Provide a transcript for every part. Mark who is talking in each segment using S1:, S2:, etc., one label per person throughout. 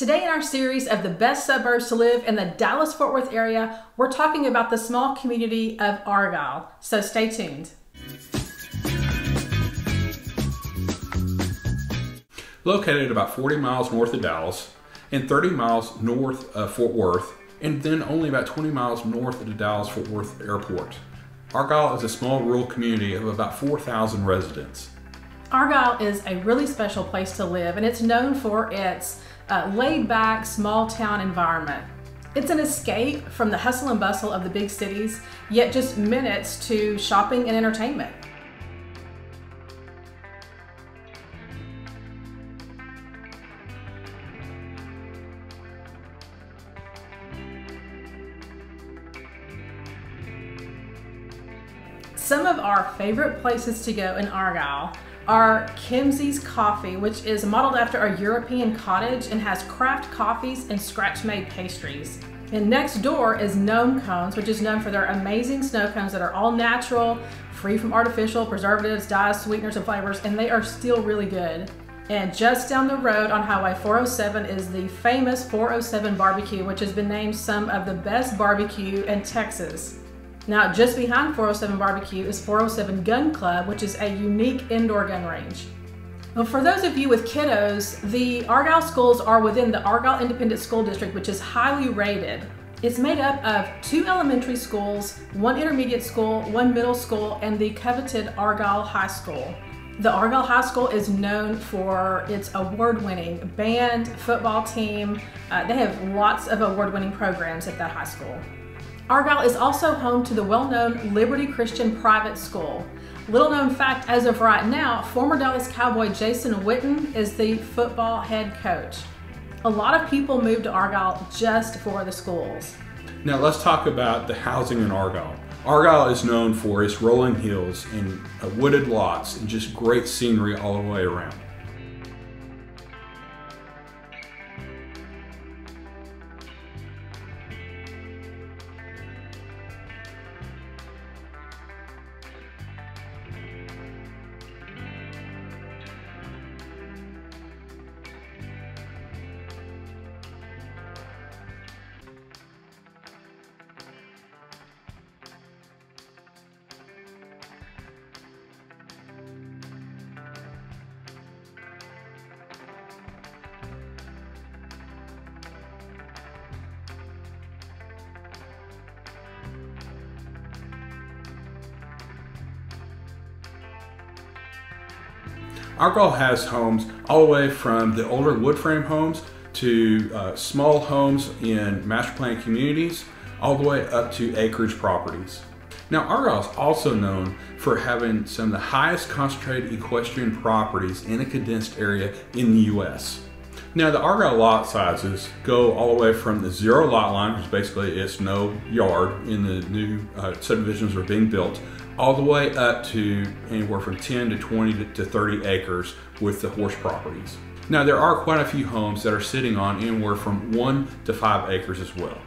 S1: Today, in our series of the best suburbs to live in the Dallas Fort Worth area, we're talking about the small community of Argyle. So stay tuned.
S2: Located about 40 miles north of Dallas and 30 miles north of Fort Worth, and then only about 20 miles north of the Dallas Fort Worth Airport. Argyle is a small rural community of about 4,000 residents.
S1: Argyle is a really special place to live, and it's known for its uh, laid back, small town environment. It's an escape from the hustle and bustle of the big cities, yet just minutes to shopping and entertainment. Some of our favorite places to go in Argyle are Kimzey's Coffee, which is modeled after a European cottage and has craft coffees and scratch-made pastries. And next door is Gnome Cones, which is known for their amazing snow cones that are all natural, free from artificial preservatives, dyes, sweeteners, and flavors, and they are still really good. And just down the road on Highway 407 is the famous 407 Barbecue, which has been named some of the best barbecue in Texas. Now, just behind 407 Barbecue is 407 Gun Club, which is a unique indoor gun range. Well, for those of you with kiddos, the Argyle schools are within the Argyle Independent School District, which is highly rated. It's made up of two elementary schools, one intermediate school, one middle school, and the coveted Argyle High School. The Argyle High School is known for its award-winning band, football team. Uh, they have lots of award-winning programs at that high school. Argyle is also home to the well-known Liberty Christian Private School. Little known fact, as of right now, former Dallas Cowboy Jason Witten is the football head coach. A lot of people moved to Argyle just for the schools.
S2: Now let's talk about the housing in Argyle. Argyle is known for its rolling hills and uh, wooded lots and just great scenery all the way around. Argyle has homes all the way from the older wood frame homes to uh, small homes in master plan communities, all the way up to acreage properties. Now Argyle is also known for having some of the highest concentrated equestrian properties in a condensed area in the US. Now the Argyle lot sizes go all the way from the zero lot line, which basically is no yard in the new uh, subdivisions are being built, all the way up to anywhere from 10 to 20 to 30 acres with the horse properties. Now there are quite a few homes that are sitting on anywhere from one to five acres as well.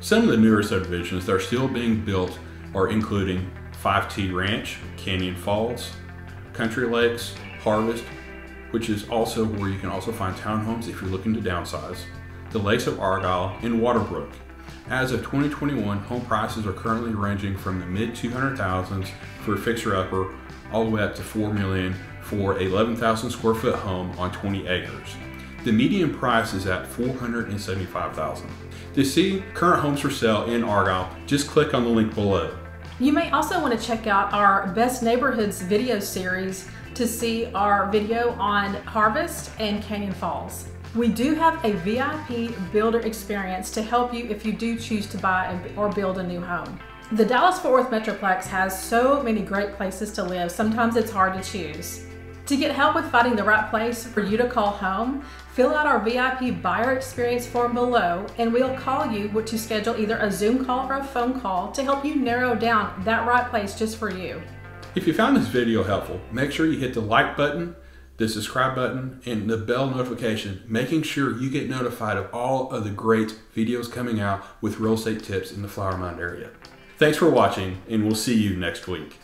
S2: Some of the newer subdivisions that are still being built are including 5T Ranch, Canyon Falls, Country Lakes, Harvest, which is also where you can also find townhomes if you're looking to downsize, the Lakes of Argyle, and Waterbrook. As of 2021, home prices are currently ranging from the mid 200,000s for a fixer-upper all the way up to 4 million for a 11,000 square foot home on 20 acres. The median price is at 475,000. To see current homes for sale in Argyle, just click on the link below.
S1: You may also want to check out our Best Neighborhoods video series to see our video on Harvest and Canyon Falls. We do have a VIP builder experience to help you if you do choose to buy or build a new home. The Dallas-Fort Worth Metroplex has so many great places to live, sometimes it's hard to choose. To get help with finding the right place for you to call home, fill out our VIP buyer experience form below and we'll call you to schedule either a Zoom call or a phone call to help you narrow down that right place just for you.
S2: If you found this video helpful, make sure you hit the like button, the subscribe button, and the bell notification, making sure you get notified of all of the great videos coming out with real estate tips in the Flower Mound area. Thanks for watching, and we'll see you next week.